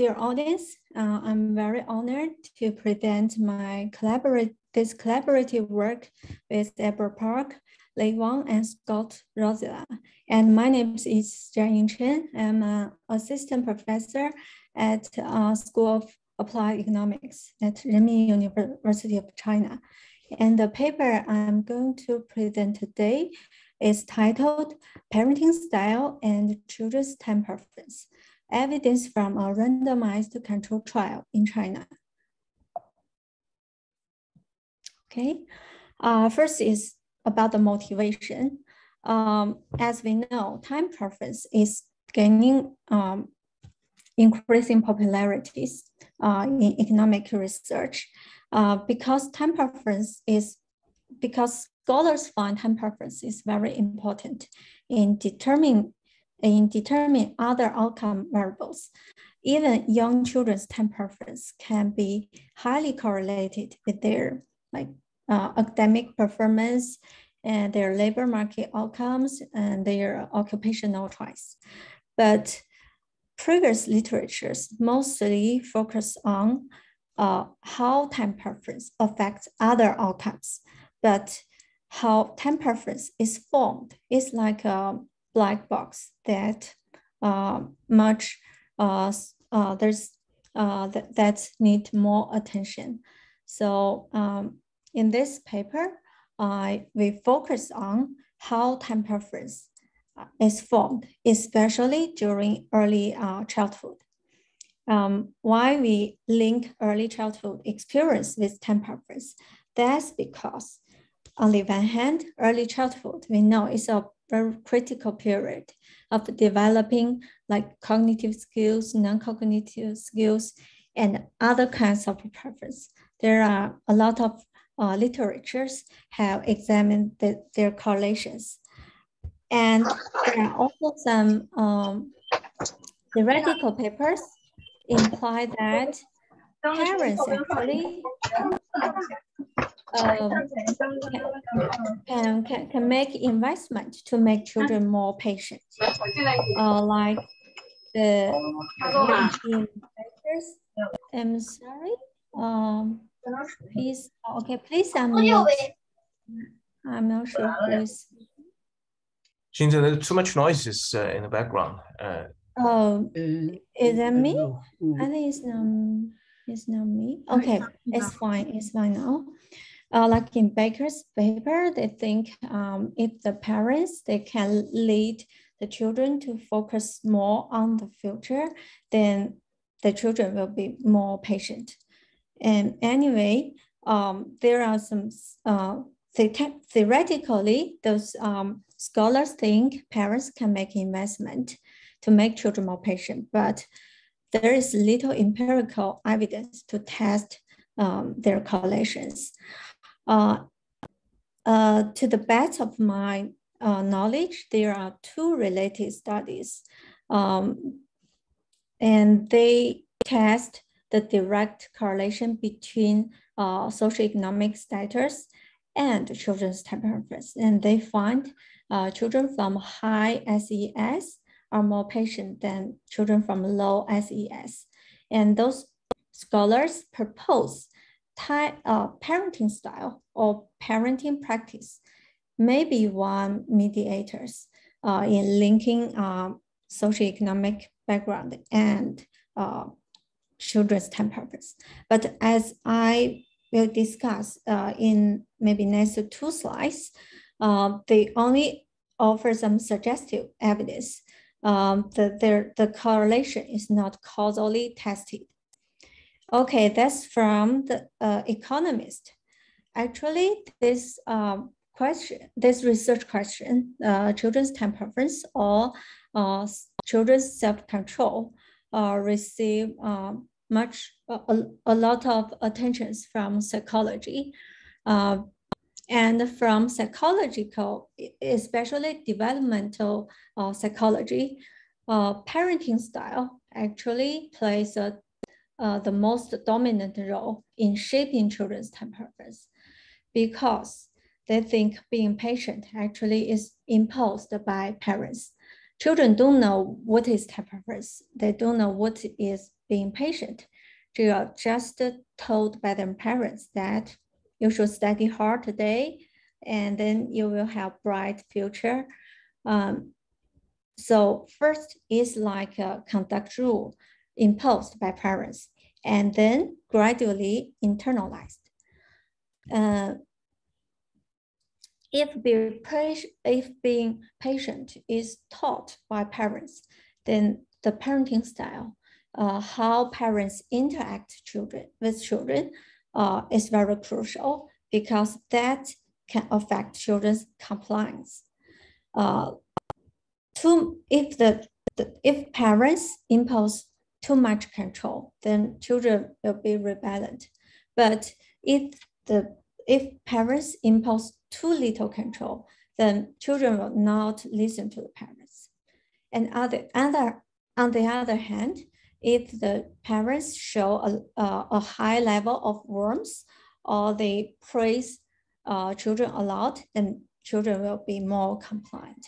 dear audience, uh, I'm very honored to present my collaborate this collaborative work with Deborah Park, Lei Wang, and Scott Rozelle. And my name is Jiaying Chen. I'm an assistant professor at uh, School of Applied Economics at Renmin University of China. And the paper I'm going to present today is titled Parenting Style and Children's Time Preference, Evidence from a Randomized Control Trial in China. Okay, uh, first is about the motivation. Um, as we know, time preference is gaining um, increasing popularities uh, in economic research uh, because time preference is because scholars find time preference is very important in determining in determining other outcome variables. Even young children's time preference can be highly correlated with their like uh, academic performance and their labor market outcomes and their occupational choice. But previous literatures mostly focus on uh, how time preference affects other outcomes, but how time preference is formed is like a black box that uh, much uh, uh, there's that, that need more attention. So um, in this paper, I we focus on how time preference uh, is formed, especially during early uh, childhood. Um, why we link early childhood experience with time preference? That's because on the one hand, early childhood, we know is a very critical period of developing like cognitive skills, non-cognitive skills, and other kinds of preference. There are a lot of uh, literatures have examined the, their correlations. And there are also some um, theoretical papers imply that parents actually um, can, can, can make investment to make children more patient. Uh, like the investors, I'm sorry. Um, please, okay, please unmute. I'm not sure please. Seems there's too much noises uh, in the background. Uh, oh, is that me? I think it's not, it's not me. Okay, it's fine, it's fine now. Uh, like in Becker's paper, they think um, if the parents, they can lead the children to focus more on the future, then the children will be more patient. And anyway, um, there are some, uh, theoretically, those um, scholars think parents can make investment to make children more patient, but there is little empirical evidence to test um, their correlations. Uh, uh, to the best of my uh, knowledge, there are two related studies, um, and they test the direct correlation between uh, socioeconomic status and children's temperatures. And they find uh, children from high SES are more patient than children from low SES. And those scholars propose ty- uh, parenting style or parenting practice may be one mediators uh, in linking uh, socioeconomic background and uh, children's purpose. But as I will discuss uh, in maybe next two slides, uh, they only offer some suggestive evidence um, that there, the correlation is not causally tested. Okay, that's from the uh, economist. Actually, this um, question, this research question, uh, children's time preference or uh, children's self-control uh, receive um, much a, a lot of attentions from psychology uh, and from psychological especially developmental uh, psychology uh, parenting style actually plays a, uh, the most dominant role in shaping children's preference because they think being patient actually is imposed by parents. Children don't know what is time preference they don't know what is being patient. They are just told by their parents that you should study hard today and then you will have bright future. Um, so first is like a conduct rule imposed by parents and then gradually internalized. Uh, if, being if being patient is taught by parents, then the parenting style, uh, how parents interact children with children uh, is very crucial because that can affect children's compliance. Uh, too, if the, the if parents impose too much control, then children will be rebelliant. But if the if parents impose too little control, then children will not listen to the parents. And other, other, on the other hand, if the parents show a, a, a high level of warmth or they praise uh, children a lot, then children will be more compliant.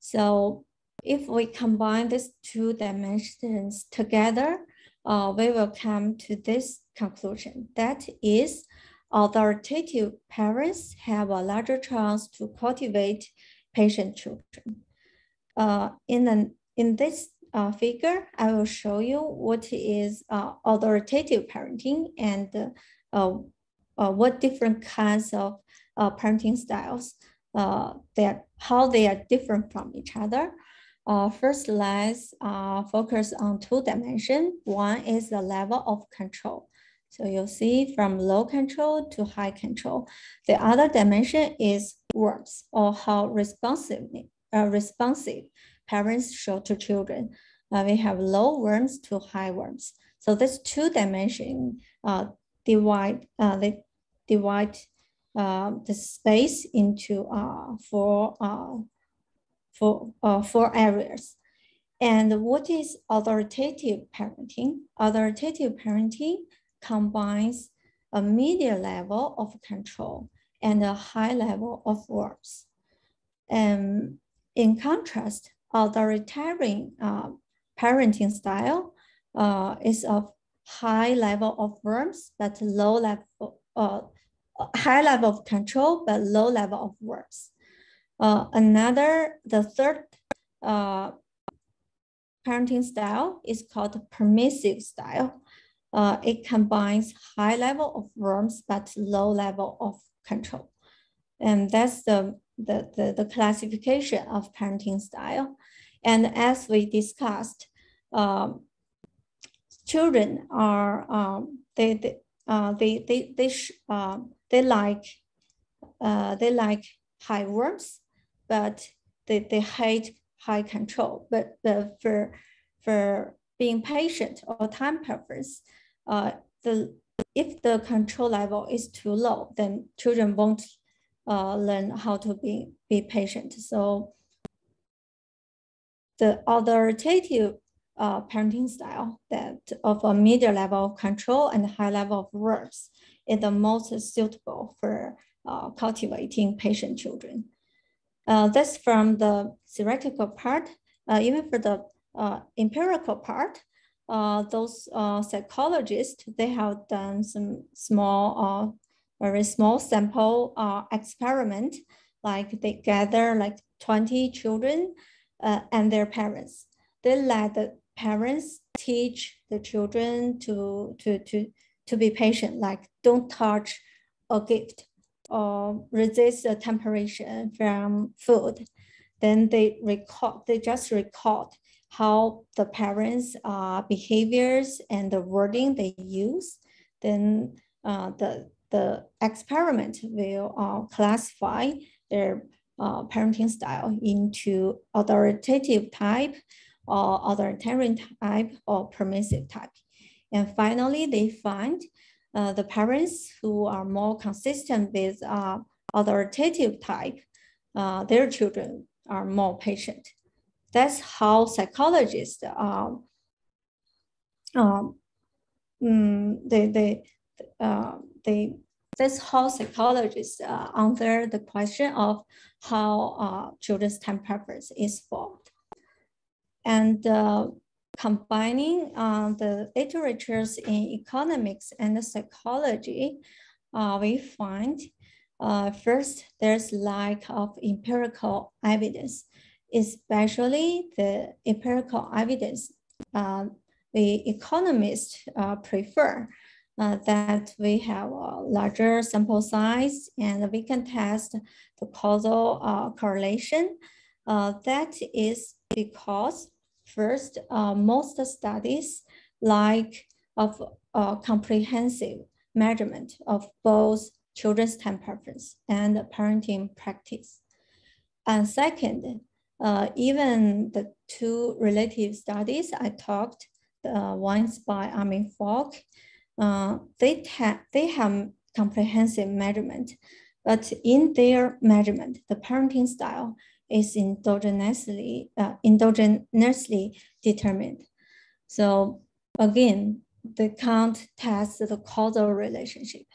So if we combine these two dimensions together, uh, we will come to this conclusion. That is, authoritative parents have a larger chance to cultivate patient children. Uh, in, an, in this uh, figure, I will show you what is uh, authoritative parenting and uh, uh, what different kinds of uh, parenting styles that how they are different from each other. first, let's focus on two dimensions. One is the level of control. So you'll see from low control to high control. The other dimension is words or how responsive, uh, responsive parents show to children. Uh, we have low worms to high worms. So this two dimension uh, divide, uh, they divide uh, the space into uh, four, uh, four, uh, four areas. And what is authoritative parenting? Authoritative parenting combines a medium level of control and a high level of words. And in contrast, authoritarian uh, parenting style uh, is of high level of words, but low level, uh, high level of control, but low level of words. Uh, another, the third uh, parenting style is called permissive style uh, it combines high level of worms but low level of control. And that's the, the, the, the classification of parenting style. And as we discussed, um, children are, um, they, they, uh, they, they, they, uh, they like, uh, they like high worms, but they, they hate high control. But the, for, for being patient or time preference, uh, the if the control level is too low, then children won't uh, learn how to be, be patient. So the authoritative uh, parenting style that of a medium level of control and high level of words is the most suitable for uh, cultivating patient children. Uh, that's from the theoretical part. Uh, even for the uh, empirical part, uh, those psychologists, they have done some small, very small sample uh, experiment, like they gather like 20 children uh, and their parents. They let the parents teach the children to, to, to, to be patient, like don't touch a gift or resist the temptation from food. Then they record, they just record how the parents' uh, behaviors and the wording they use, then uh, the, the experiment will uh, classify their uh, parenting style into authoritative type or authoritarian type or permissive type. And finally, they find uh, the parents who are more consistent with uh, authoritative type, their children are more patient. That's how psychologists um, um, mm, they they uh, they that's how psychologists uh, answer the question of how uh, children's time preference is formed. And uh, combining uh, the literatures in economics and psychology, uh, we find uh, first, there's lack of empirical evidence, especially the empirical evidence the economists prefer uh, that we have a larger sample size and we can test the causal uh, correlation. Uh, that is because first, uh, most studies like of uh, comprehensive measurement of both children's time preference and parenting practice. And second, uh, even the two relative studies I talked, the ones by Armin Falk, uh, they, they have comprehensive measurement, but in their measurement, the parenting style is endogenously, uh, endogenously determined. So again, they can't test the causal relationship.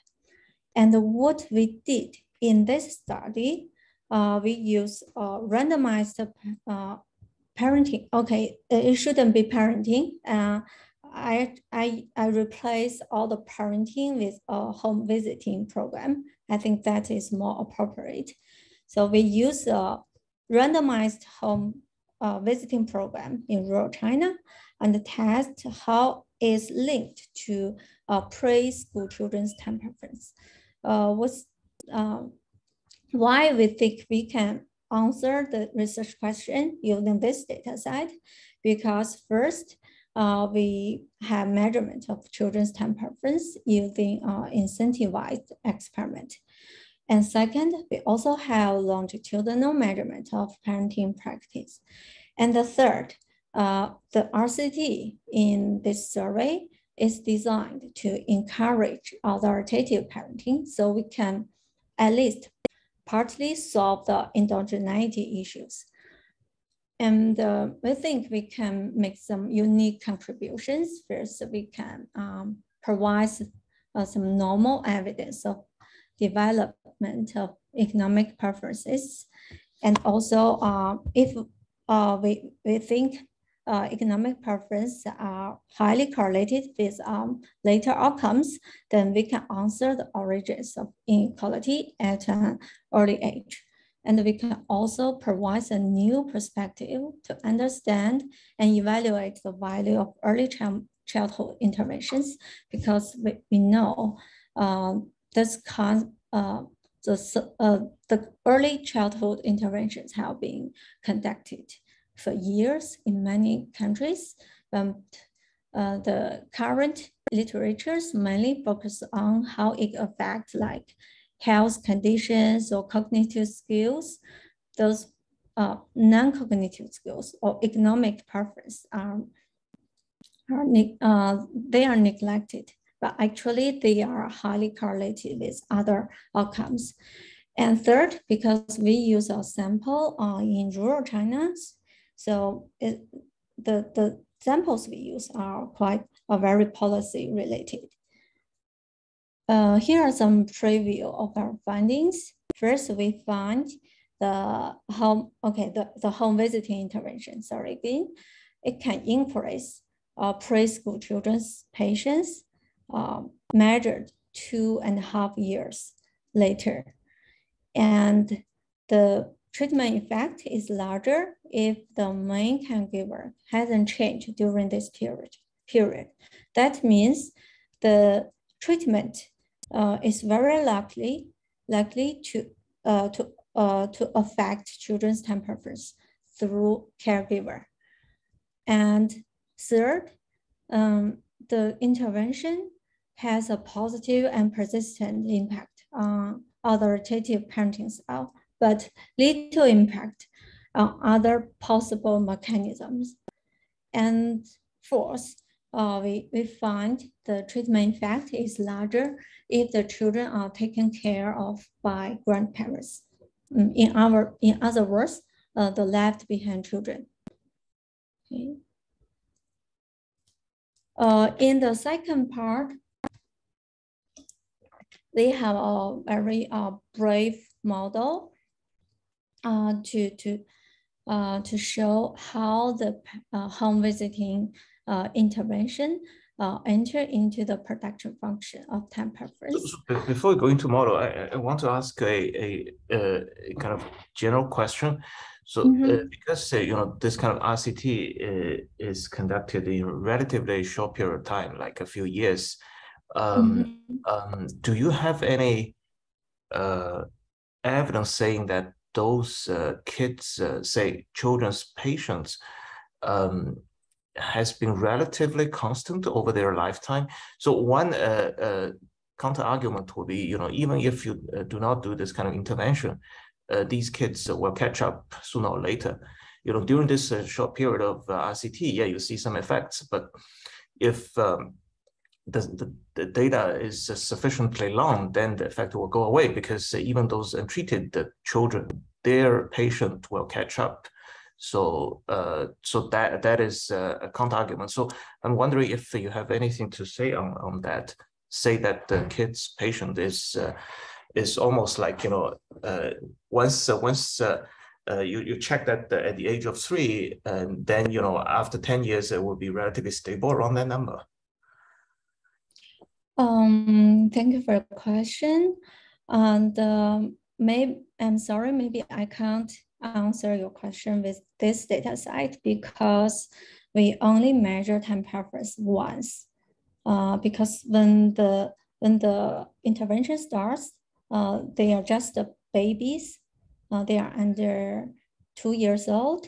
And what we did in this study, uh, we use uh, randomized uh, parenting. Okay, it shouldn't be parenting. I, I, I replace all the parenting with a home visiting program. I think that is more appropriate. So we use a randomized home uh, visiting program in rural China and test how is linked to uh, preschool children's time preference. Uh, what's, uh, why we think we can answer the research question using this data set? Because first, uh, we have measurement of children's time preference using uh, incentivized experiment. And second, we also have longitudinal measurement of parenting practice. And the third, uh, the RCT in this survey is designed to encourage authoritative parenting so we can at least partly solve the endogeneity issues. And uh, we think we can make some unique contributions. First, we can um, provide uh, some normal evidence of development of economic preferences. And also, uh, if uh, we, we think uh, economic preferences are highly correlated with um, later outcomes, then we can answer the origins of inequality at an early age. And we can also provide a new perspective to understand and evaluate the value of early childhood interventions because we, we know uh, this con uh, the, uh, the early childhood interventions have been conducted for years in many countries. But uh, the current literatures mainly focus on how it affects like health conditions or cognitive skills. Those uh, non-cognitive skills or economic preference are, are uh, they are neglected, but actually they are highly correlated with other outcomes. And third, because we use a sample uh, in rural China, so it, the, the samples we use are quite are very policy related. Uh, here are some preview of our findings. First, we find the home, okay, the, the home visiting intervention, sorry again, it can increase uh, preschool children's patience uh, measured two and a half years later. And the treatment effect is larger if the main caregiver hasn't changed during this period. period. That means the treatment is very likely likely to uh, to uh, to affect children's time through caregiver. And third, um, the intervention has a positive and persistent impact on authoritative parenting style but little impact on other possible mechanisms. And fourth, uh, we, we find the treatment effect is larger if the children are taken care of by grandparents. Mm, in, our, in other words, uh, the left behind children. Okay. Uh, in the second part, they have a very uh, brave model uh, to, to uh, to show how the uh, home visiting uh, intervention uh, enter into the production function of time preference. Before we go into model, I, I want to ask a, a, a, kind of general question. So mm -hmm. because you know this kind of RCT is conducted in relatively short period of time, like a few years, um, mm -hmm. um, do you have any evidence saying that those uh, kids, uh, say children's patience, um, has been relatively constant over their lifetime. So one uh, uh counter argument would be, you know, even if you uh, do not do this kind of intervention, uh, these kids will catch up sooner or later. You know, during this short period of RCT, yeah, you see some effects, but if um, the, the, the, data is sufficiently long, then the effect will go away because even those untreated children, their patient will catch up. So, uh, so that that is a counter argument. So, I'm wondering if you have anything to say on on that. Say that the kid's patient is uh, is almost like you know uh, once uh, once uh, uh, you, you check that at the age of three, and then you know after 10 years it will be relatively stable around that number. Um, thank you for your question. And um, maybe I'm sorry, maybe I can't answer your question with this data set because we only measure time preference once. Uh, because when the when the intervention starts, uh, they are just babies. Uh, they are under two years old,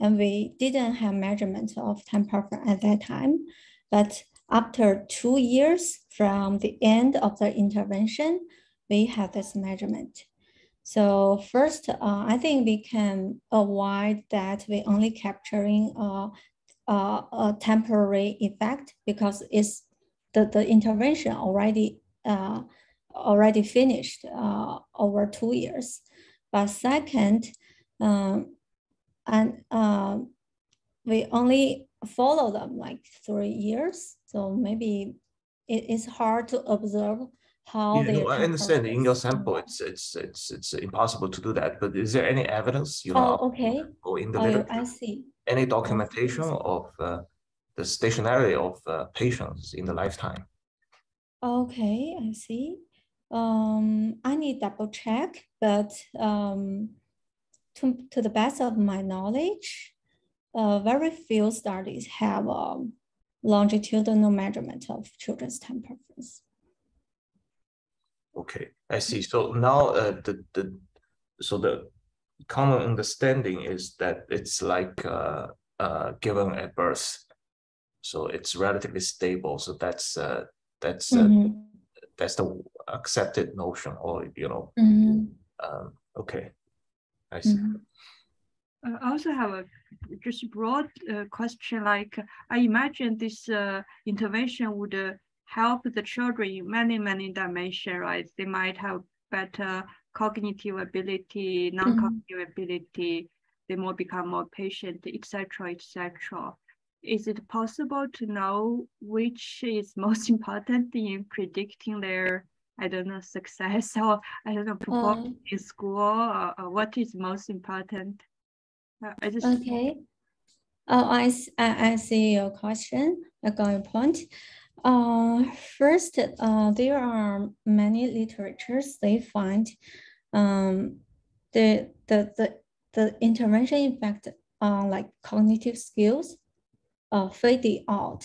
and we didn't have measurement of time preference at that time. But after two years from the end of the intervention, we have this measurement. So first, uh, I think we can avoid that we only capturing uh, uh, a temporary effect because it's the, the intervention already uh, already finished over two years. But second, um, and uh, we only follow them like three years. So maybe it is hard to observe how they. Know, I understand in your sample, it's it's it's it's impossible to do that. But is there any evidence you know? Oh, okay. Or in the oh, literature? I see. Any documentation of uh, the stationary of uh, patience in the lifetime? Okay, I see. Um, I need double check, but um, to to the best of my knowledge, uh, very few studies have um, longitudinal measurement of children's time preference. Okay, I see. So now uh, the, the so the common understanding is that it's like uh, uh, given at birth, so it's relatively stable. So that's uh, that's uh, mm -hmm. that's the accepted notion, or you know. Mm -hmm. um, okay, I see. Mm -hmm. Uh, I also have a just broad uh, question. Like I imagine this uh, intervention would uh, help the children in many many dimensions. Right? They might have better cognitive ability, non-cognitive mm -hmm. ability. They more become more patient, etc., etc. Is it possible to know which is most important in predicting their I don't know success or I don't know performance um, in school or, or what is most important? I just okay. Oh, I, I, I see your question. I got your point. Uh, first, uh, there are many literatures they find um, the, the, the, the intervention effect on like cognitive skills uh, faded out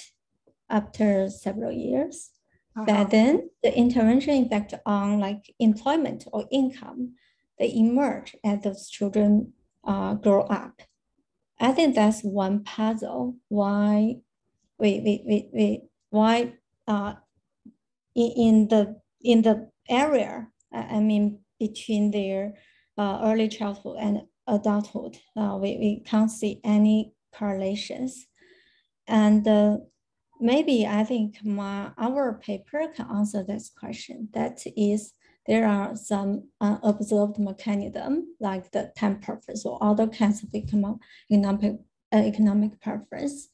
after several years. Uh -huh. But then the intervention effect on like employment or income, they emerge as those children uh, grow up. I think that's one puzzle why we, we, we, we why uh, in, the in the area, I mean between their uh, early childhood and adulthood, uh, we, we can't see any correlations. And uh, maybe I think my our paper can answer this question. That is there are some unobserved mechanism like the time preference or other kinds of economic, uh, economic preference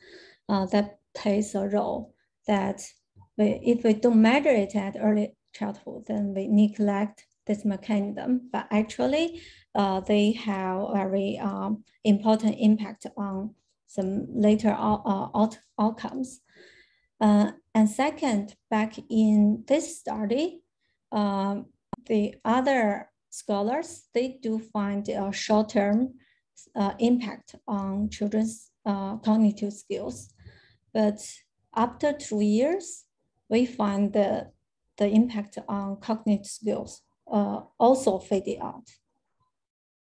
uh, that plays a role that we, if we don't measure it at early childhood, then we neglect this mechanism, but actually uh, they have very um, important impact on some later out, uh, outcomes. Uh, and second, back in this study, um, the other scholars, they do find a short-term uh, impact on children's uh, cognitive skills. But after two years, we find the, the impact on cognitive skills uh, also faded out.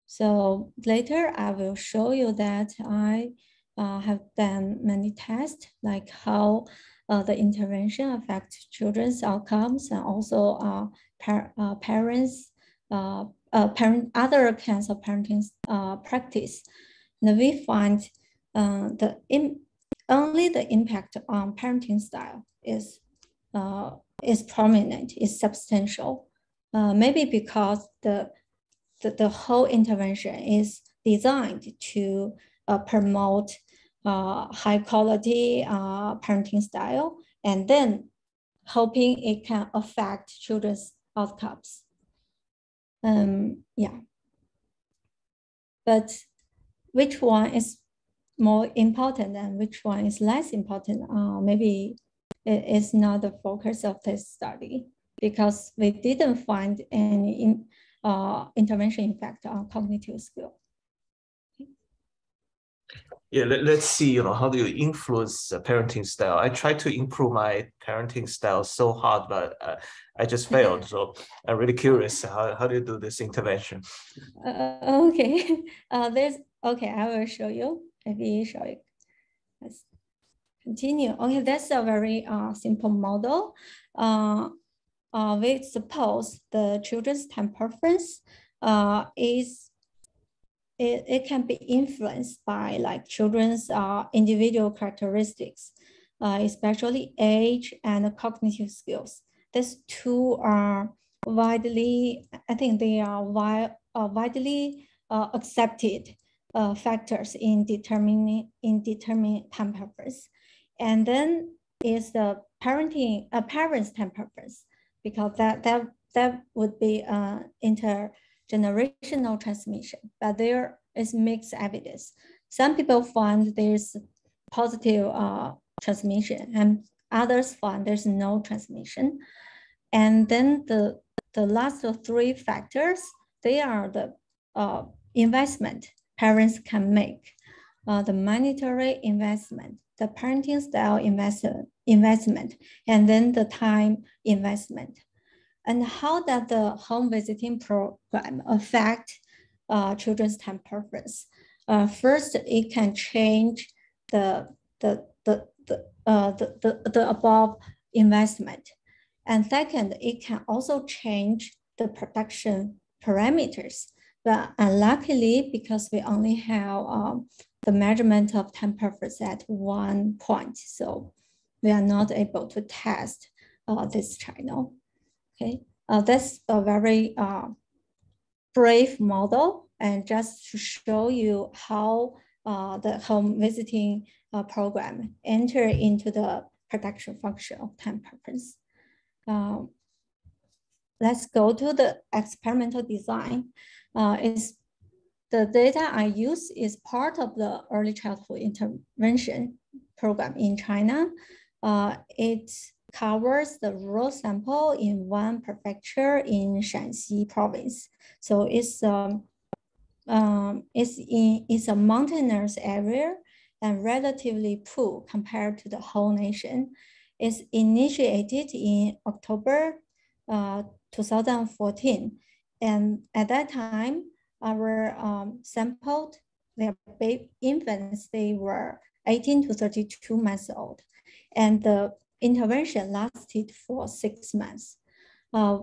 So later I will show you that I uh, have done many tests, like how uh, the intervention affects children's outcomes and also uh, par uh, parents, uh, uh, parent, other kinds of parenting practice. And we find the only the impact on parenting style is, is prominent, is substantial. maybe because the, the, the whole intervention is designed to promote uh, high quality uh, parenting style, and then hoping it can affect children's outcomes. Um, yeah. But which one is more important and which one is less important? Uh, maybe it is not the focus of this study because we didn't find any in, uh, intervention effect on cognitive skill yeah, let, us see, you know, how do you influence the parenting style? I tried to improve my parenting style so hard, but uh, I just failed. So I'm really curious, how, how do you do this intervention? Uh, okay, uh, there's, okay, I will show you. You. Let's continue. Okay, that's a very uh, simple model. Uh, uh, we suppose the children's time preference uh, is it, it can be influenced by like children's uh, individual characteristics, uh, especially age and cognitive skills. These two are widely, I think they are wi uh, widely uh, accepted uh, factors in determining in determining time preference. And then is the parenting, uh, parents' time preference, because that, that, that would be uh, inter generational transmission, but there is mixed evidence. Some people find there's positive uh, transmission and others find there's no transmission. And then the, the last three factors, they are the uh, investment parents can make, uh, the monetary investment, the parenting style invest, investment, and then the time investment. And how does the home visiting program affect uh, children's time preference? Uh, first, it can change the, the, the, the, uh, the, the, the above investment. And second, it can also change the production parameters. But unluckily, because we only have um, the measurement of time preference at one point, so we are not able to test uh, this channel. Okay, uh, that's a very uh, brave model and just to show you how uh, the home visiting uh, program enter into the production function of time preference. Um, let's go to the experimental design. Uh, is the data I use is part of the early childhood intervention program in China. Uh, it's covers the rural sample in one prefecture in Shanxi province. So it's um, um, it's in it's a mountainous area and relatively poor compared to the whole nation. It's initiated in October uh, 2014, and at that time, our um, sampled their baby infants they were 18 to 32 months old, and the intervention lasted for six months. Uh,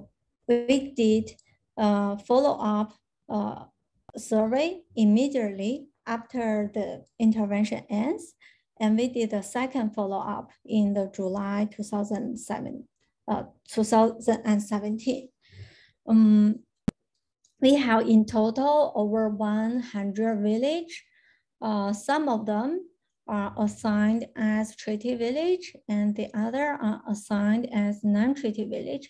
we did uh, follow-up uh, survey immediately after the intervention ends, and we did a second follow-up in the July 2007, uh, 2017. Um, we have in total over 100 village. Uh, some of them are assigned as treaty village and the other are assigned as non-treaty village.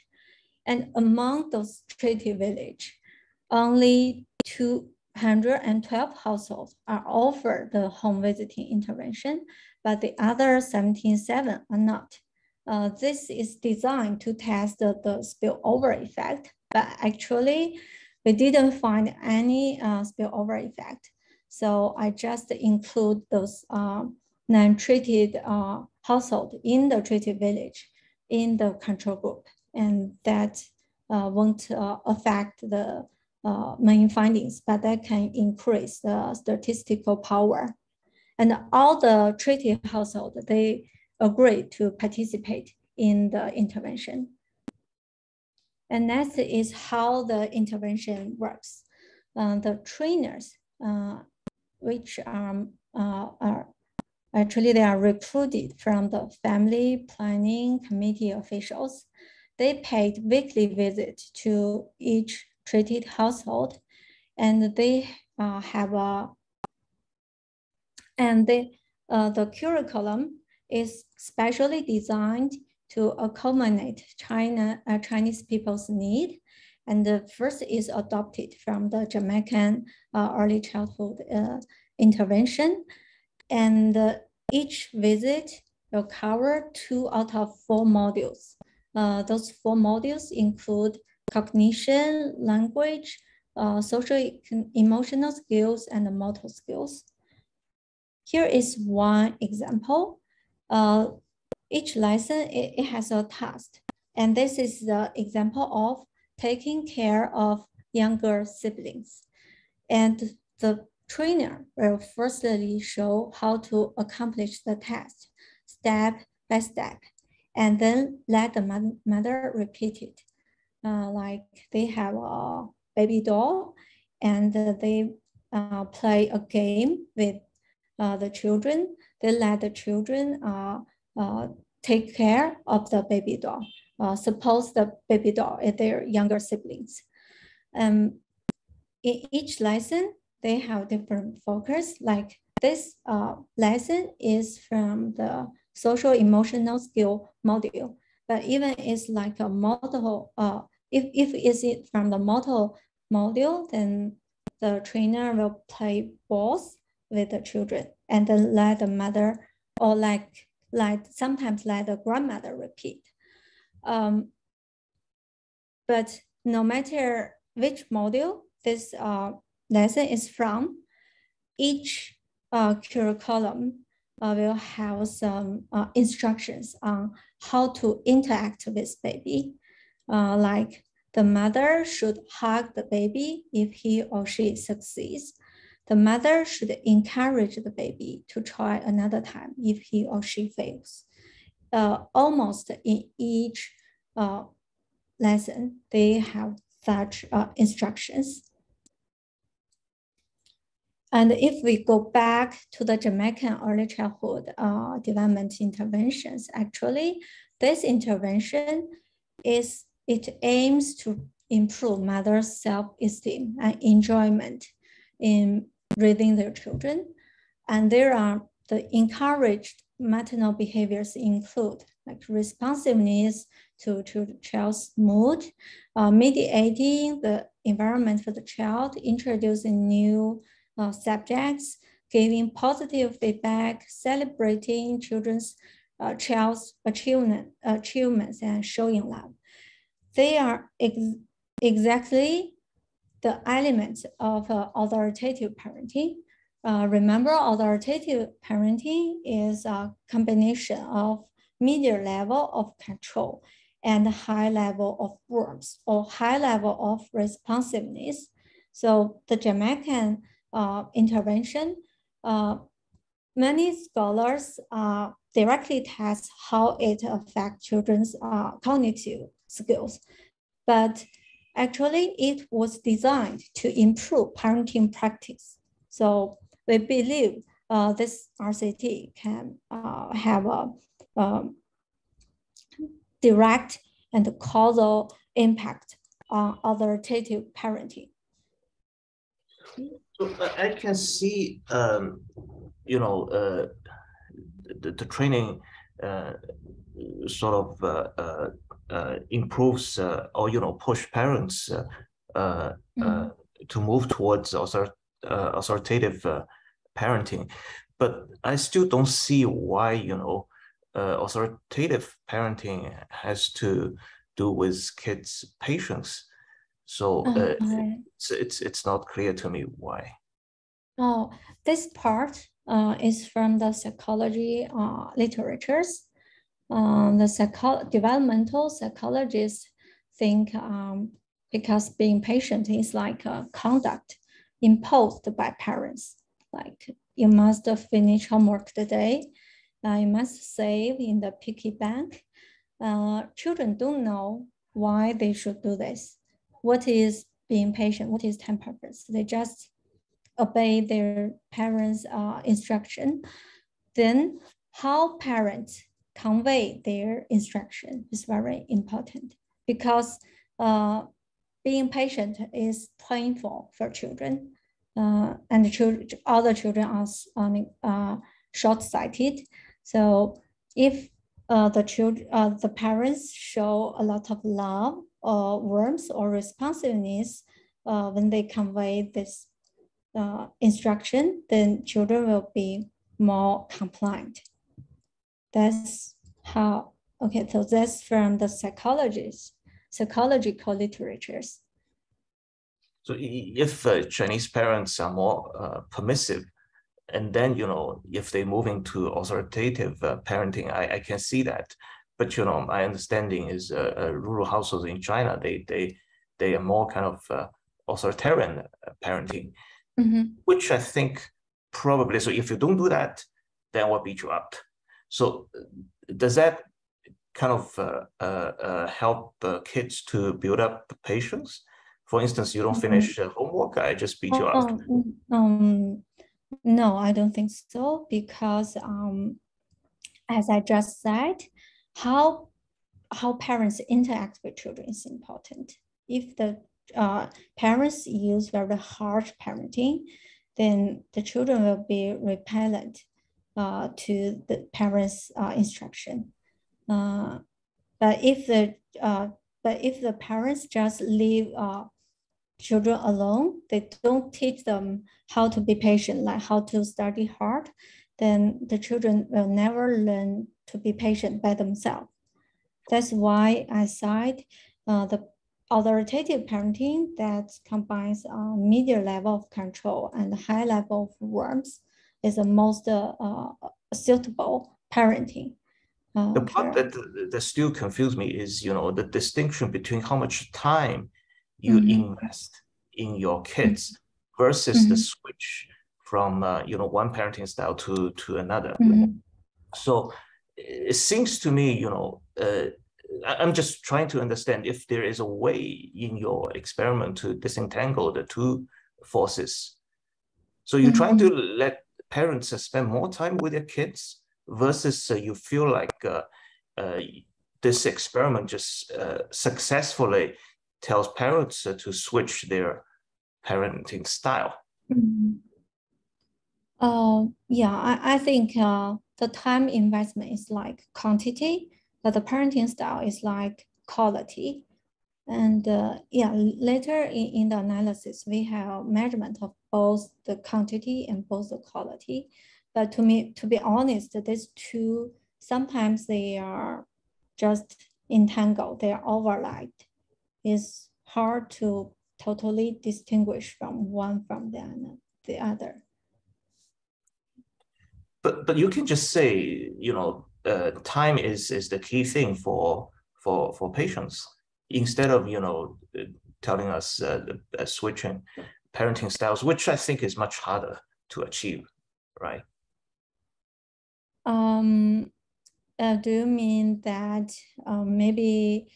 And among those treaty village, only 212 households are offered the home visiting intervention, but the other 77 are not. Uh, this is designed to test the, the spillover effect, but actually we didn't find any uh, spillover effect. So I just include those uh, non-treated uh, household in the treated village in the control group, and that uh, won't uh, affect the uh, main findings, but that can increase the statistical power. And all the treated household, they agree to participate in the intervention. And next is how the intervention works. Uh, the trainers, uh, which are, uh, are actually they are recruited from the family planning committee officials. They paid weekly visit to each treated household, and they uh, have a and they, uh, the curriculum is specially designed to accommodate China, uh, Chinese people's need. And the first is adopted from the Jamaican uh, early childhood uh, intervention. And uh, each visit will cover two out of four modules. Uh, those four modules include cognition, language, uh, social emotional skills, and motor skills. Here is one example. Each lesson, it, it has a task. And this is the example of taking care of younger siblings. And the trainer will firstly show how to accomplish the task step by step, and then let the mother repeat it. Uh, like they have a baby doll and they uh, play a game with uh, the children. They let the children uh, take care of the baby doll. Uh, suppose the baby doll is their younger siblings. Um, in each lesson, they have different focus. Like this uh, lesson is from the social emotional skill module, but even it's like a model. Uh, if if it's from the model module, then the trainer will play balls with the children and then let the mother or like like sometimes let the grandmother repeat. Um, but no matter which module this uh, lesson is from, each uh, curriculum uh, will have some uh, instructions on how to interact with baby. Uh, like the mother should hug the baby if he or she succeeds. The mother should encourage the baby to try another time if he or she fails. Uh, almost in each uh, lesson, they have such uh, instructions. And if we go back to the Jamaican early childhood uh, development interventions, actually, this intervention is, it aims to improve mother's self-esteem and enjoyment in raising their children. And there are the encouraged maternal behaviors include like responsiveness to, to the child's mood, uh, mediating the environment for the child, introducing new uh, subjects, giving positive feedback, celebrating children's uh, child's achievement, achievements and showing love. They are ex exactly the elements of uh, authoritative parenting. Uh, remember, authoritative parenting is a combination of medium level of control and high level of warmth or high level of responsiveness. So the Jamaican uh, intervention, uh, many scholars uh, directly test how it affects children's uh, cognitive skills. But Actually, it was designed to improve parenting practice. So we believe uh, this RCT can uh, have a um, direct and causal impact on authoritative parenting. So I can see, um, you know, uh, the, the training uh, sort of uh, uh, uh, improves uh, or you know push parents uh, uh, mm-hmm. to move towards author, authoritative parenting, but I still don't see why you know authoritative parenting has to do with kids' patience. So uh, it's, it's it's not clear to me why. Oh, this part uh, is from the psychology uh, literatures. Um, the psycho developmental psychologists think um, because being patient is like a conduct imposed by parents. Like you must finish homework today, uh, you must save in the piggy bank. Uh, children don't know why they should do this. What is being patient? What is time purpose? They just obey their parents' uh, instruction. Then how parents convey their instruction is very important because uh, being patient is painful for children. Uh, and children, other children are um, uh, short-sighted. So if uh, the children, uh, the parents show a lot of love or warmth or responsiveness uh, when they convey this uh, instruction, then children will be more compliant. That's how, okay, so that's from the psychologists, psychological literatures. So if uh, Chinese parents are more uh, permissive, and then, you know, if they move into authoritative uh, parenting, I, I can see that. But, you know, my understanding is uh, uh, rural households in China, they, they, they are more kind of uh, authoritarian parenting, mm-hmm. which I think probably, so if you don't do that, then we'll beat you up. So does that kind of uh, uh, uh, help kids to build up patience? For instance, you don't mm-hmm. finish homework, I just beat you up. Oh, mm, um, no, I don't think so because um, as I just said, how how parents interact with children is important. If the uh, parents use very harsh parenting, then the children will be repellent uh, to the parents' uh, instruction. Uh, but if the uh, but if the parents just leave uh, children alone, they don't teach them how to be patient, like how to study hard, then the children will never learn to be patient by themselves. That's why I cite uh, the authoritative parenting that combines a medium level of control and high level of warmth is the most uh, suitable parenting. Uh, the part that, that still confuse me is, you know, the distinction between how much time you mm-hmm. invest in your kids mm-hmm. versus mm-hmm. the switch from, uh, you know, one parenting style to to another. Mm-hmm. So it seems to me, you know, uh, I'm just trying to understand if there is a way in your experiment to disentangle the two forces. So you're trying to mm-hmm. let parents spend more time with their kids versus uh, you feel like uh, uh, this experiment just uh, successfully tells parents uh, to switch their parenting style. Mm-hmm. Uh, yeah, I, I think the time investment is like quantity, but the parenting style is like quality. And uh, yeah, later in, in the analysis, we have measurement of both the quantity and both the quality. But to me, to be honest, these two, sometimes they are just entangled, they are overlapped. It's hard to totally distinguish from one from the, the other. But, but you can just say, you know, uh, time is, is the key thing for, for, for patience instead of, you know, telling us uh, uh, switching parenting styles, which I think is much harder to achieve, right? Um, uh, do you mean that um, maybe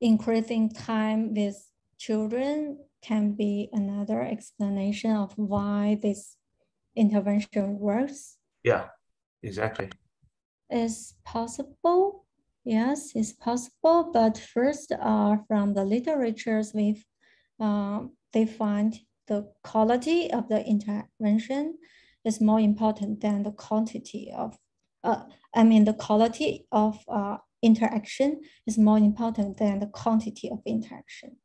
increasing time with children can be another explanation of why this intervention works? Yeah, exactly. It's possible. Yes, it's possible. But first, uh, from the literatures, we uh, they find the quality of the intervention is more important than the quantity of, uh, I mean, the quality of uh, interaction is more important than the quantity of interaction.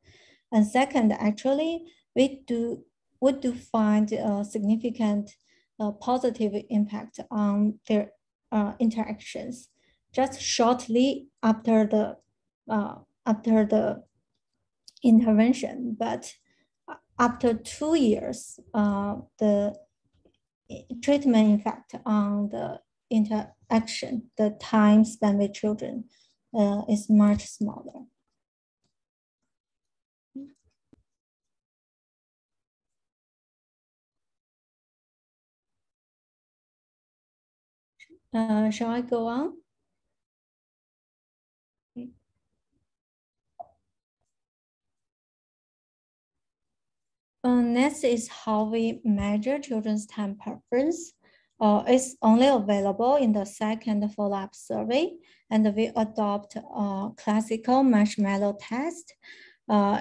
And second, actually, we do we do find a significant uh, positive impact on their uh, interactions just shortly after the uh, after the intervention, but after two years, uh, the treatment effect on the interaction, the time spent with children uh, is much smaller. Uh, shall I go on? Uh, next is how we measure children's time preference. Uh, it's only available in the second follow-up survey, and we adopt a classical marshmallow test. Uh,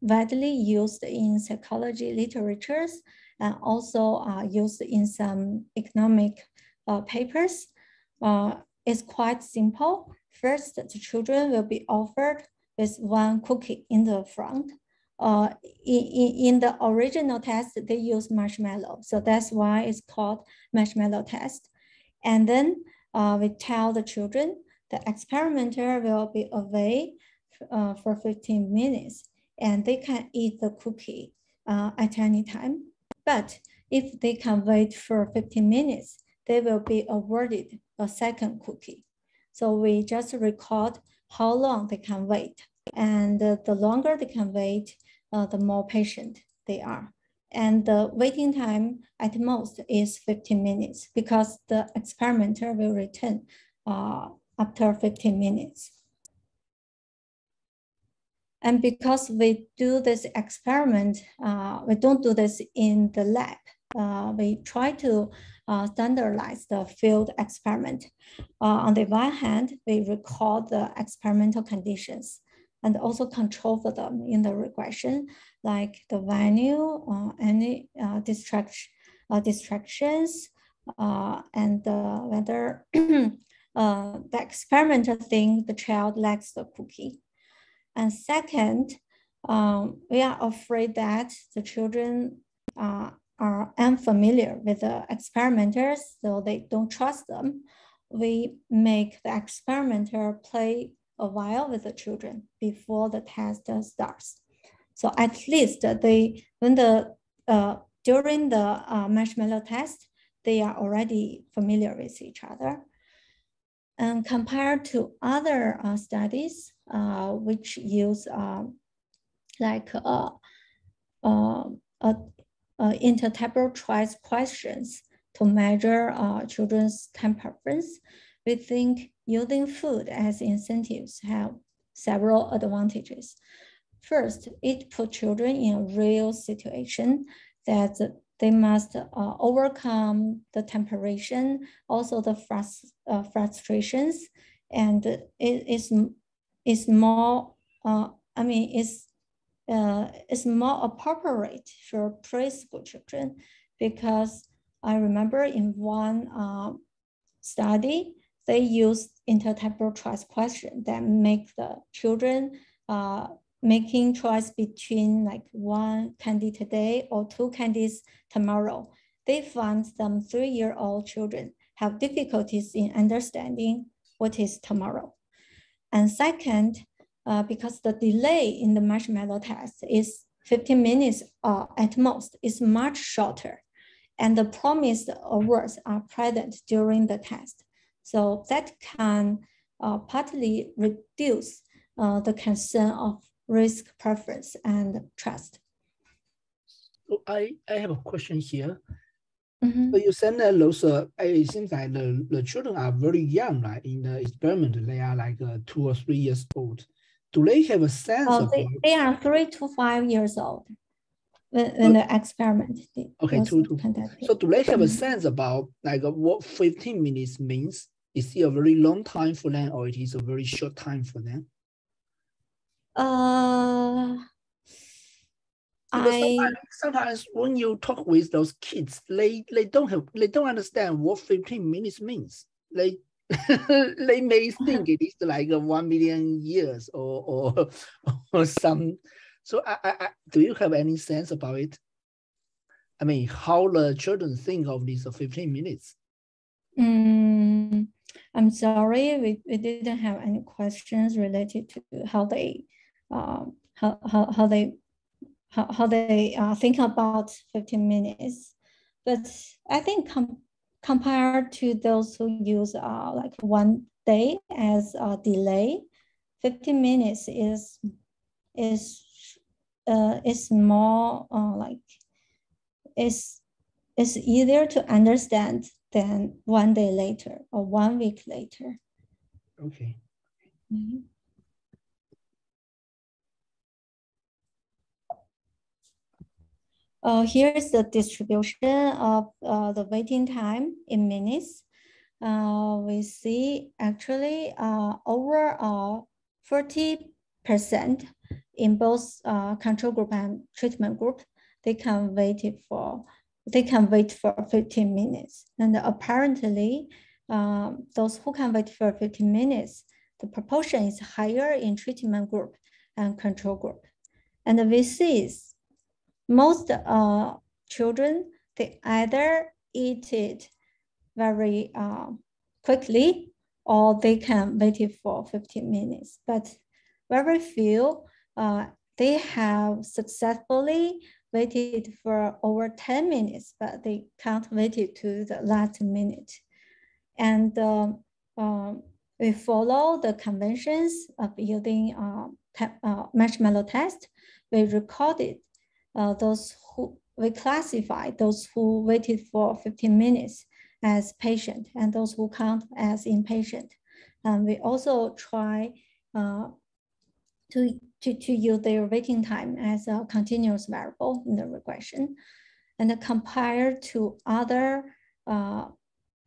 widely used in psychology literatures and also uh, used in some economic uh, papers. Uh, it's quite simple. First, the children will be offered with one cookie in the front uh, in, in the original test, they use marshmallow. So that's why it's called marshmallow test. And then uh, we tell the children the experimenter will be away uh, for 15 minutes and they can eat the cookie uh, at any time. But if they can wait for 15 minutes, they will be awarded a second cookie. So we just record how long they can wait. And the longer they can wait, uh, the more patient they are. And the waiting time at most is 15 minutes because the experimenter will return uh, after 15 minutes. And because we do this experiment, uh, we don't do this in the lab. Uh, we try to uh, standardize the field experiment. Uh, on the one hand, we record the experimental conditions and also control for them in the regression, like the venue, uh, any uh, distraction, uh, distractions, uh, and whether uh, the experimenter think the child likes the cookie. And second, um, we are afraid that the children uh, are unfamiliar with the experimenters, so they don't trust them. We make the experimenter play a while with the children before the test starts. So at least they, when the, uh, during the uh, marshmallow test, they are already familiar with each other. And compared to other uh, studies, uh, which use um, like uh, uh, intertemporal choice questions to measure children's time preference, we think using food as incentives have several advantages. First, it puts children in a real situation that they must uh, overcome the temptation, also the uh, frustrations, and it is is more. Uh, I mean, it's uh, it's more appropriate for preschool children because I remember in one uh, study they use intertemporal choice question that make the children uh, making choice between like one candy today or two candies tomorrow. They find some three-year-old children have difficulties in understanding what is tomorrow. And second, uh, because the delay in the marshmallow test is 15 minutes uh, at most, is much shorter. And the promised awards are present during the test. So that can uh, partly reduce uh, the concern of risk preference and trust. So I, I have a question here. Mm -hmm. So you said that those, uh, it seems like the, the children are very young, right? In the experiment, they are like uh, two or three years old. Do they have a sense oh, of they, they are three to five years old when, when the experiment okay two to so do they have a sense about like what 15 minutes means is it a very long time for them or it is a very short time for them? Uh, I sometimes, sometimes, when you talk with those kids, they they don't have they don't understand what 15 minutes means. They they may think it is like one million years or or, or some. So I, I, do you have any sense about it? I mean, how the children think of these 15 minutes? Mm, I'm sorry, we, we didn't have any questions related to how they um, how, how, how they how, how they uh, think about 15 minutes. But I think com compared to those who use uh, like one day as a delay, 15 minutes is is uh, it's more uh, like is is easier to understand than one day later or one week later. Okay. Mm -hmm. Uh, here's the distribution of uh, the waiting time in minutes. Uh, we see actually uh, over 40% uh, in both uh, control group and treatment group, they can wait for they can wait for 15 minutes. And apparently, um, those who can wait for 15 minutes, the proportion is higher in treatment group and control group. And we see most uh, children, they either eat it very uh, quickly or they can wait it for 15 minutes. But very few, uh, they have successfully waited for over 10 minutes, but they can't wait it to the last minute. And uh, uh, we follow the conventions of using uh, uh marshmallow test. We recorded uh, those who we classified those who waited for 15 minutes as patient and those who count as impatient. And we also try uh, to, to, to use their waiting time as a continuous variable in the regression. And compare to other uh,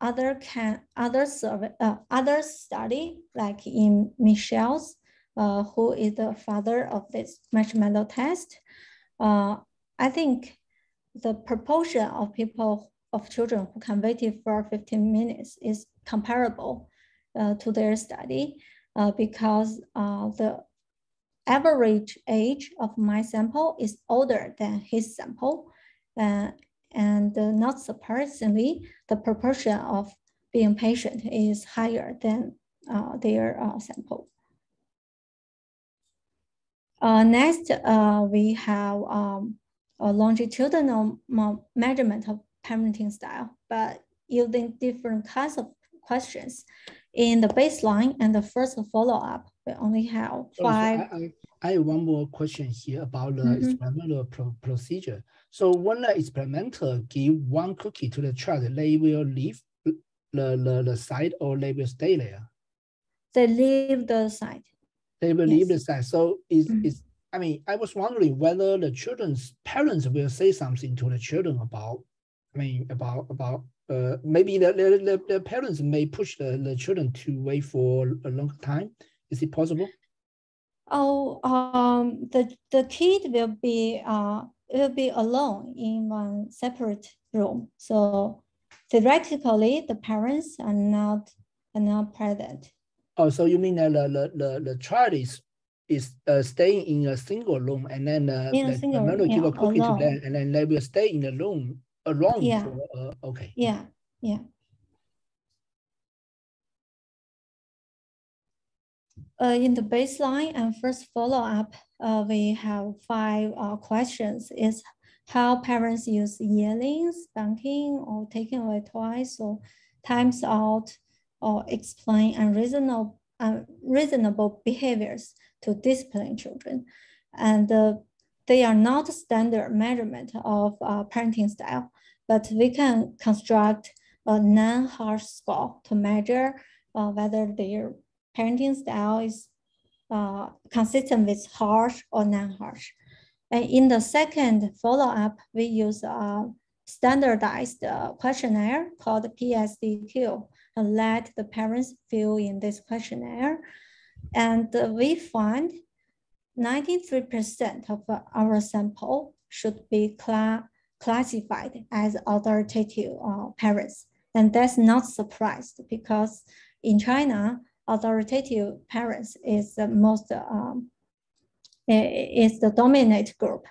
other can other survey uh, other study like in Mischel's uh, who is the father of this marshmallow test uh, I think the proportion of people, of children who can wait for 15 minutes is comparable uh, to their study uh, because uh, the average age of my sample is older than his sample. Uh, and uh, not surprisingly, the proportion of being patient is higher than uh, their sample. Uh, next, uh, we have um, a longitudinal measurement of parenting style, but using different kinds of questions. In the baseline and the first follow-up, we only have five. So I, I, have one more question here about the mm -hmm. experimental pro procedure. So when the experimenter give one cookie to the child, they will leave the, the, the site or they will stay there? They leave the site. They will yes. leave the site. So is mm -hmm. is I mean, I was wondering whether the children's parents will say something to the children about, I mean, about about uh, maybe the, the, the, parents may push the, the children to wait for a long time. Is it possible? Oh, um, the the kid will be uh will be alone in one separate room. So theoretically, the parents are not are not present. Oh, so you mean that the the the, the child is is uh, staying in a single room and then uh, in single, the yeah, give a cookie alone. to them and then they will stay in the room alone. Yeah. For, uh, okay. Yeah. Yeah. Uh, in the baseline and first follow-up, uh, we have five uh, questions. Is how parents use yelling, spanking, or taking away toys, or times out, or explain unreasonable, unreasonable behaviors to discipline children. And uh, they are not standard measurement of uh, parenting style, but we can construct a non-harsh score to measure uh, whether their parenting style is uh, consistent with harsh or non-harsh. And in the second follow-up, we use a standardized uh, questionnaire called PSDQ and let the parents fill in this questionnaire and we find 93% of our sample should be cla classified as authoritative uh, parents. And that's not surprised because in China, authoritative parents is the most um, is the dominant group.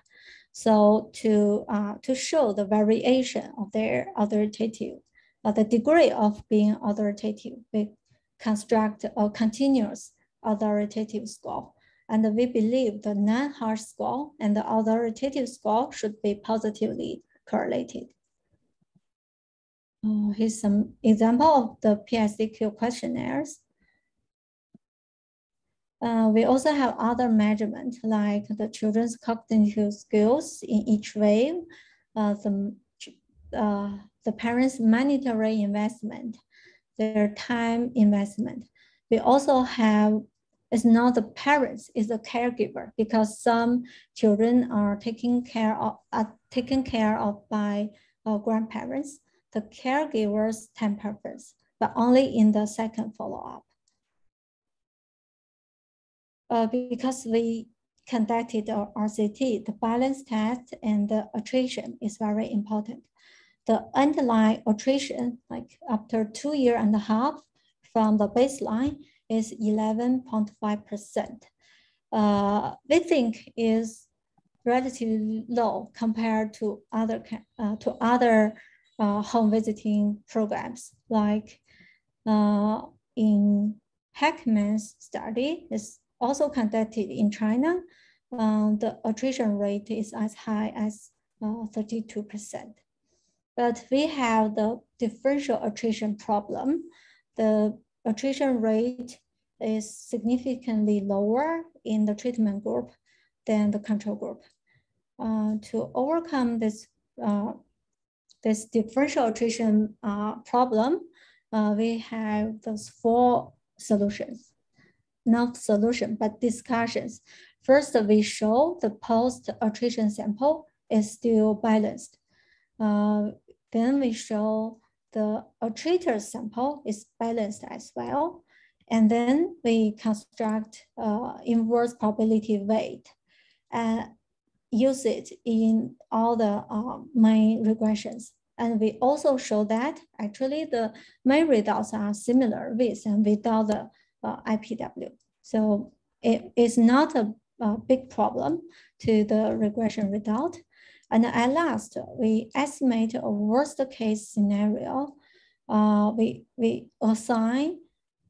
So to uh, to show the variation of their authoritative, uh, the degree of being authoritative, we construct a continuous authoritative score. And we believe the non-harsh score and the authoritative score should be positively correlated. Uh, here's some example of the PSDQ questionnaires. Uh, we also have other measurement like the children's cognitive skills in each wave, uh, the, uh, the parents' monetary investment, their time investment. We also have, it's not the parents, it's the caregiver because some children are taken care of, are taken care of by grandparents. The caregiver's time preference, but only in the second follow-up uh, because we conducted our RCT, the balance test and the attrition is very important. The underlying attrition, like after two year and a half from the baseline is 11.5%. Uh, we think is relatively low compared to other, uh, to other uh, home visiting programs like uh, in Heckman's study is also conducted in China, um, the attrition rate is as high as 32%. Uh, but we have the differential attrition problem. The attrition rate is significantly lower in the treatment group than the control group. Uh, to overcome this, uh, this differential attrition uh, problem, uh, we have those four solutions not solution, but discussions. First, we show the post-attrition sample is still balanced. Uh, then we show the attritor sample is balanced as well. And then we construct uh, inverse probability weight and use it in all the uh, main regressions. And we also show that actually the main results are similar with and without the uh, IPW. So it is not a, a, big problem to the regression result. And at last, we estimate a worst case scenario. Uh, we, we assign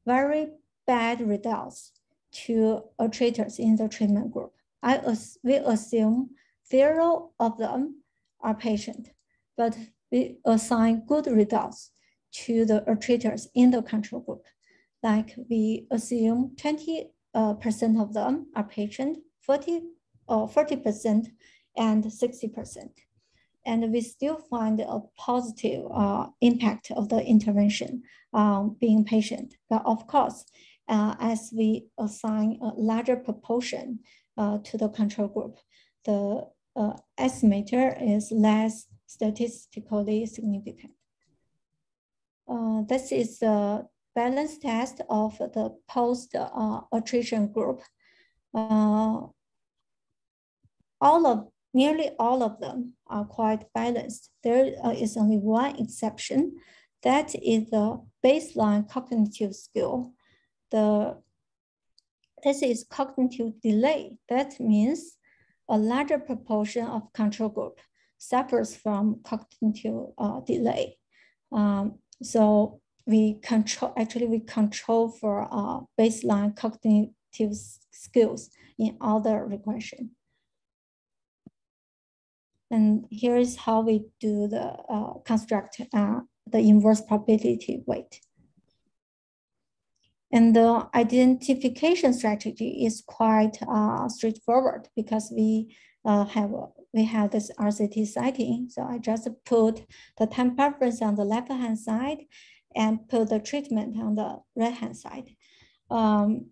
very bad results to attritors in the treatment group. I we assume zero of them are patient, but we assign good results to the attritors in the control group like we assume 20% uh, of them are patient, 40 or 40% and 60%. And we still find a positive uh, impact of the intervention um, being patient. But of course, uh, as we assign a larger proportion uh, to the control group, the uh, estimator is less statistically significant. Uh, this is the balance test of the post uh, attrition group. Uh, all of nearly all of them are quite balanced. There uh, is only one exception. That is the baseline cognitive skill. The this is cognitive delay. That means a larger proportion of control group suffers from cognitive uh, delay. Um, so we control, actually we control for uh, baseline cognitive skills in other regression. And here is how we do the uh, construct uh, the inverse probability weight. And the identification strategy is quite uh, straightforward because we uh, have we have this RCT sighting. So I just put the time preference on the left hand side and put the treatment on the right-hand side. Um,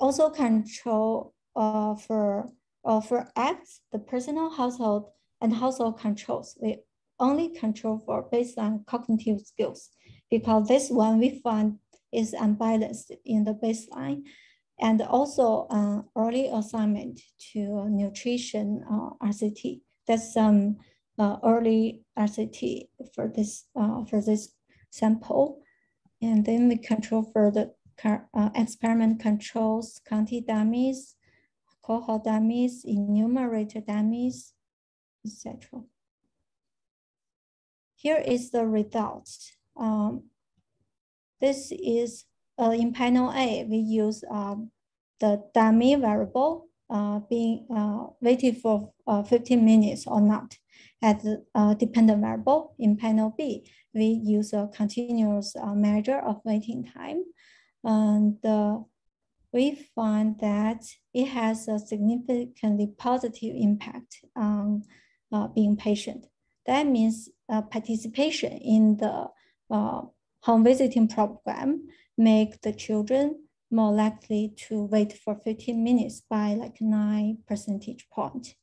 also control uh, for, uh, for acts, the personal household and household controls. We only control for baseline cognitive skills because this one we find is unbalanced in the baseline and also uh, early assignment to nutrition uh, RCT. That's some uh, early RCT for this uh, for this sample. And then we control for the uh, experiment controls, county dummies, cohort dummies, enumerator dummies, etc. Here is the results. Um, this is uh, in panel A, we use um, the dummy variable uh, being uh, waited for uh, 15 minutes or not as a dependent variable. In panel B, we use a continuous uh, measure of waiting time. And uh, we find that it has a significantly positive impact on uh, being patient. That means participation in the home visiting program make the children more likely to wait for 15 minutes by like nine percentage point.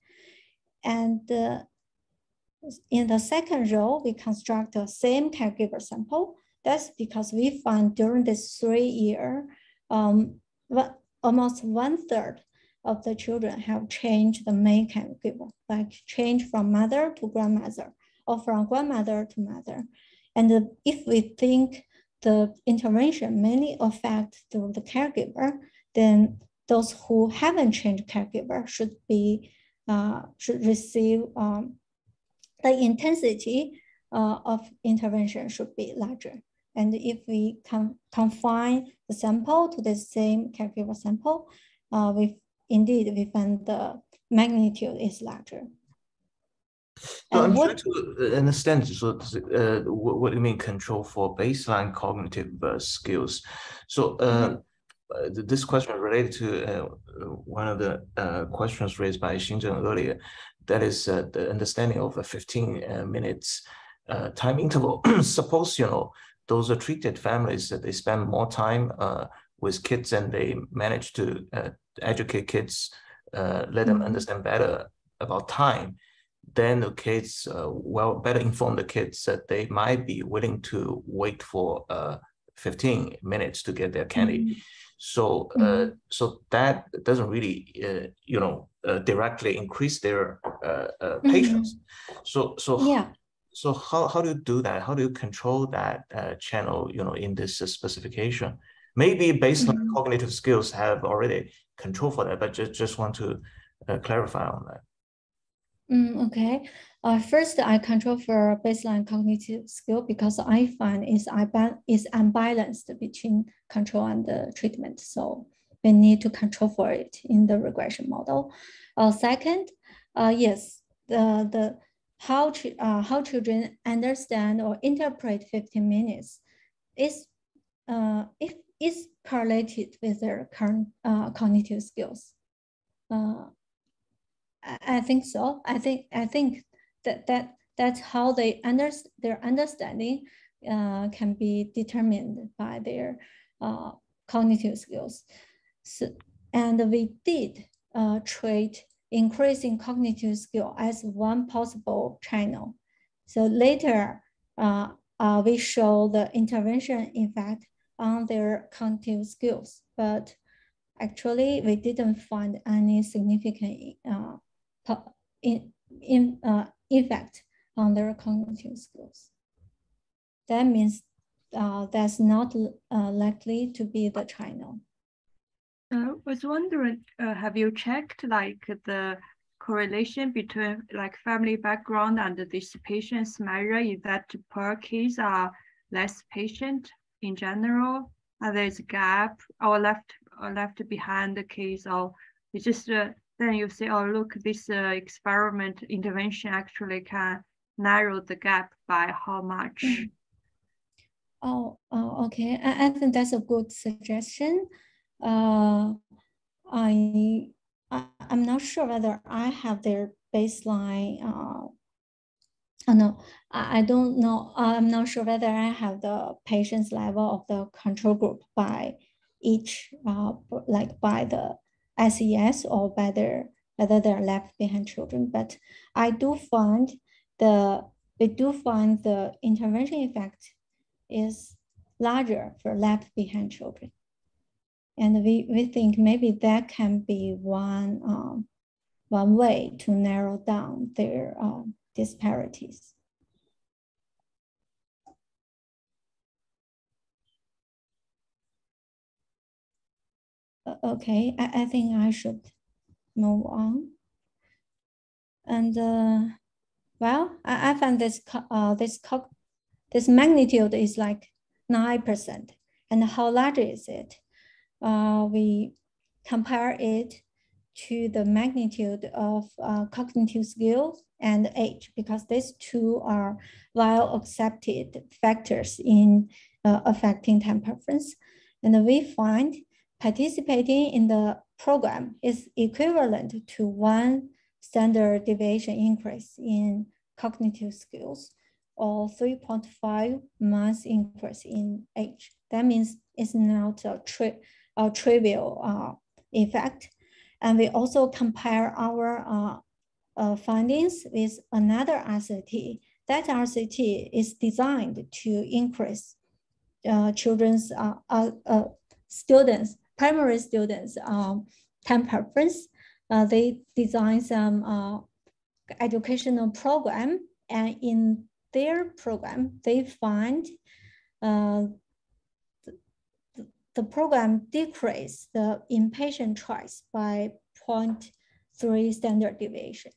And uh, in the second row, we construct the same caregiver sample. That's because we find during this three year, um, almost one third of the children have changed the main caregiver, like change from mother to grandmother or from grandmother to mother. And if we think the intervention mainly affect the, the caregiver, then those who haven't changed caregiver should be uh, should receive um, the intensity uh, of intervention should be larger. And if we can confine the sample to the same caregiver sample, uh, we indeed we find the magnitude is larger. So I'm what, trying to understand so, uh, what, what, do you mean control for baseline cognitive uh, skills. So uh, mm-hmm. Uh, this question related to uh, one of the uh, questions raised by Xinzhen earlier, that is the understanding of a 15 minutes time interval. Suppose, you know, those are treated families that they spend more time with kids and they manage to educate kids, let them mm-hmm. understand better about time then the kids uh, well better inform the kids that they might be willing to wait for uh, 15 minutes to get their candy. Mm-hmm. So uh, mm-hmm. so that doesn't really uh, you know uh, directly increase their uh, mm-hmm. patience. Mm-hmm. So so yeah. So how, how do you do that? How do you control that channel? You know, in this specification, maybe based on mm-hmm. cognitive skills have already control for that, but just just want to clarify on that. Mm, okay. Uh, first, I control for baseline cognitive skill because I find is is unbalanced between control and the treatment. So we need to control for it in the regression model. Uh, second, uh, yes, the the how uh, how children understand or interpret 15 minutes is uh, it is correlated with their current uh, cognitive skills. I think so. I think I think that that that's how they under, their understanding uh, can be determined by their uh, cognitive skills. So, and we did uh, treat increasing cognitive skill as one possible channel. So later, uh, uh, we show the intervention effect on their cognitive skills, but actually we didn't find any significant uh, in, in effect on their cognitive skills. That means uh, that's not uh, likely to be the channel. I was wondering, uh, have you checked like the correlation between like family background and this patient's measure? Is that per case are less patient in general? There's a gap or left or left behind the case or it's just uh, then you say, oh, look, this uh, experiment intervention actually can narrow the gap by how much? Mm. Oh, oh okay. I, I think that's a good suggestion. Uh, I, I I'm not sure whether I have their baseline. Uh, oh, no, I, I don't know. I'm not sure whether I have the patient's level of the control group by each, uh, like by the SES or whether whether they're left behind children. But I do find the we do find the intervention effect is larger for left behind children. And we, we think maybe that can be one, um, one way to narrow down their um, disparities. Okay, I, I think I should move on. And uh, well, I, I find this uh, this this magnitude is like nine percent. And how large is it? Uh, we compare it to the magnitude of uh, cognitive skills and age because these two are well accepted factors in uh, affecting time preference. And we find participating in the program is equivalent to one standard deviation increase in cognitive skills or 3.5 months increase in age. That means it's not a, tri a trivial uh, effect. And we also compare our uh, uh, findings with another RCT. That RCT is designed to increase uh, children's uh, uh, students, primary students, um, time preference. they design some educational program and in their program, they find uh, the, the program decreased the impatient choice by 0.3 standard deviation.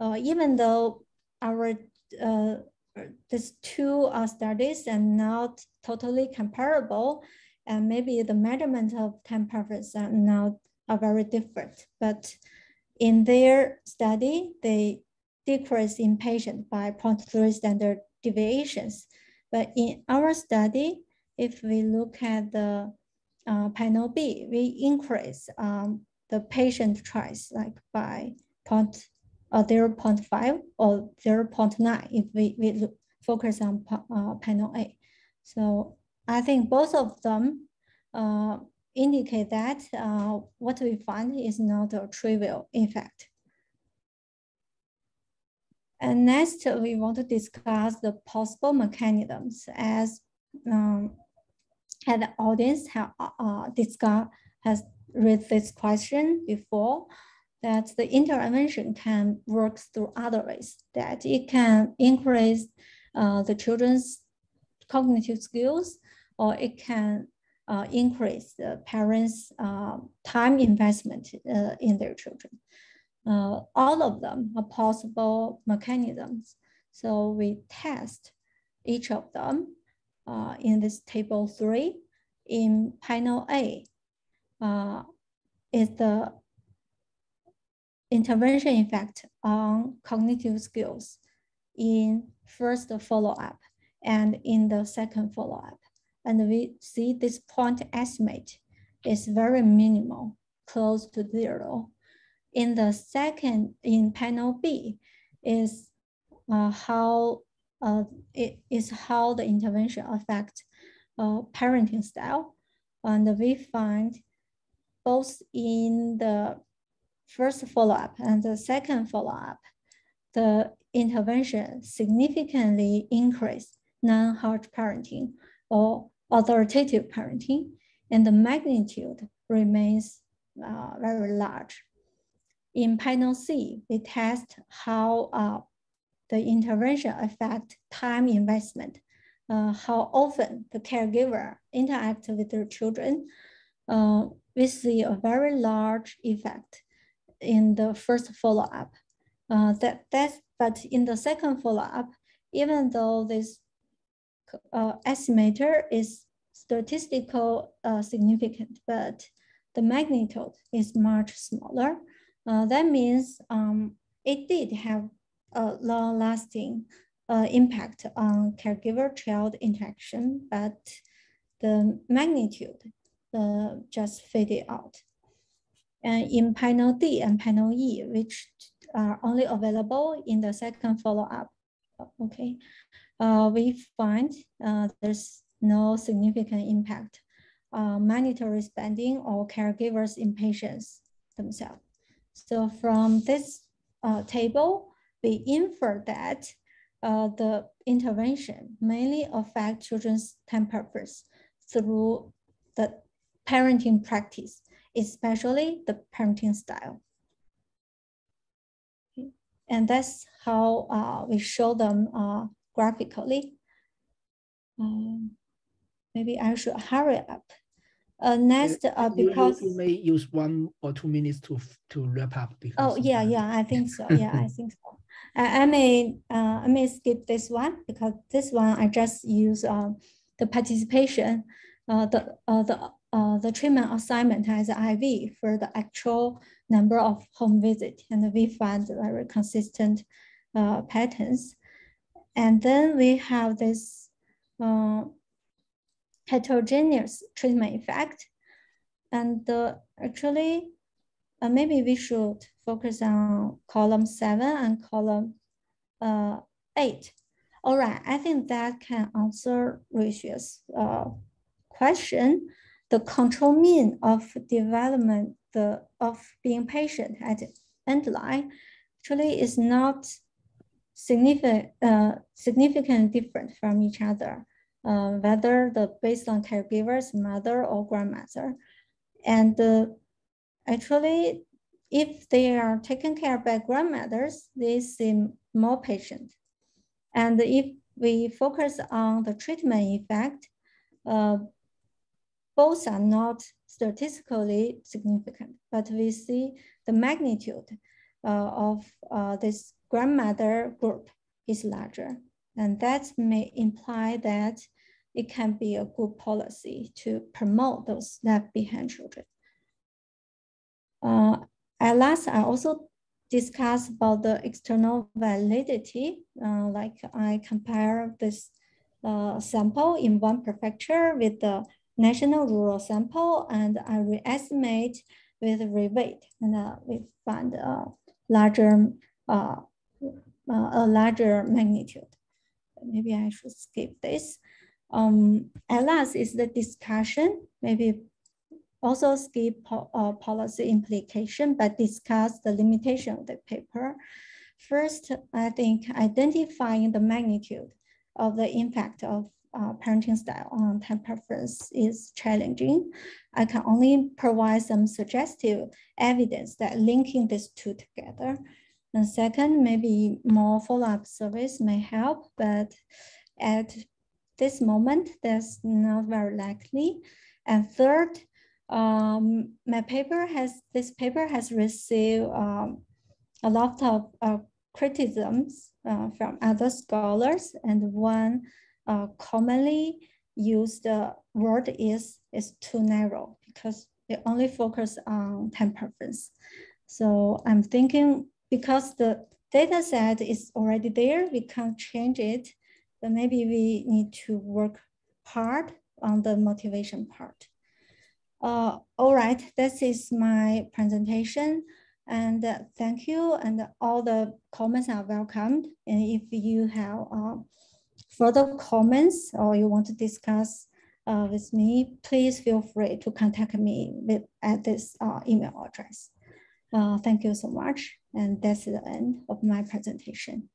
Uh, even though our uh, these two uh, studies are not totally comparable, and maybe the measurement of time preference are not are very different. But in their study, they decrease in patient by 0.3 standard deviations. But in our study, if we look at the uh, panel B, we increase um, the patient choice like by point, uh, 0 0.5 or 0 0.9 if we, we look, focus on uh, panel A. So I think both of them uh, indicate that uh, what we find is not a trivial effect. And next, we want to discuss the possible mechanisms as um, the audience have uh, discussed, has read this question before, that the intervention can work through other ways, that it can increase uh, the children's cognitive skills, or it can uh, increase the parents' uh, time investment uh, in their children. Uh, all of them are possible mechanisms. So we test each of them uh, in this table three. In panel A uh, is the intervention effect on cognitive skills in first follow-up and in the second follow-up. And we see this point estimate is very minimal, close to zero in the second, in panel B, is uh, how uh, it is how the intervention affects uh, parenting style. And we find both in the first follow-up and the second follow-up, the intervention significantly increased non-harsh parenting or authoritative parenting, and the magnitude remains uh, very large. In panel C, we test how uh, the intervention affect time investment, uh, how often the caregiver interact with their children. Uh, we see a very large effect in the first follow-up. Uh, that, but in the second follow-up, even though this uh, estimator is statistical uh, significant, but the magnitude is much smaller. Uh, that means um, it did have a long-lasting uh, impact on caregiver-child interaction, but the magnitude uh, just faded out. And in panel D and panel E, which are only available in the second follow-up, okay, uh, we find uh, there's no significant impact on monetary spending or caregivers' impatience themselves. So from this uh, table, we infer that uh, the intervention mainly affect children's time through the parenting practice, especially the parenting style. And that's how uh, we show them uh, graphically. Um, maybe I should hurry up. Uh, next, uh, because you, you, may use one or two minutes to to wrap up. Oh yeah, yeah, I think so. Yeah, I think so. I, I may uh, I may skip this one because this one I just use uh, the participation, uh, the uh, the uh, the treatment assignment as IV for the actual number of home visit, and we find very consistent uh, patterns. And then we have this uh, heterogeneous treatment effect. And uh, actually, uh, maybe we should focus on column seven and column uh, eight. All right, I think that can answer Ricia's uh, question. The control mean of development the, of being patient at endline actually is not significant, uh, significant different from each other, uh, whether the baseline caregiver's mother or grandmother. And uh, actually, if they are taken care by grandmothers, they seem more patient. And if we focus on the treatment effect, uh, both are not statistically significant, but we see the magnitude uh, of uh, this grandmother group is larger. And that may imply that it can be a good policy to promote those left behind children. Uh, at last, I also discuss about the external validity. Uh, like I compare this uh, sample in one prefecture with the national rural sample and I re-estimate with reweight and uh, we find a larger uh, a larger magnitude. Maybe I should skip this. Um, last is the discussion, maybe also skip po uh, policy implication, but discuss the limitation of the paper. First, I think identifying the magnitude of the impact of uh, parenting style on time preference is challenging. I can only provide some suggestive evidence that linking these two together. And second, maybe more follow-up service may help, but at this moment, that's not very likely. And third, um, my paper has, this paper has received um, a lot of uh, criticisms uh, from other scholars and one uh, commonly used word is, is too narrow because it only focus on time preference. So I'm thinking because the data set is already there, we can't change it, but maybe we need to work hard on the motivation part. Uh, all right, this is my presentation. And uh, thank you. And all the comments are welcomed. And if you have uh, further comments or you want to discuss uh, with me, please feel free to contact me with, at this uh, email address. Uh, thank you so much. And that's the end of my presentation.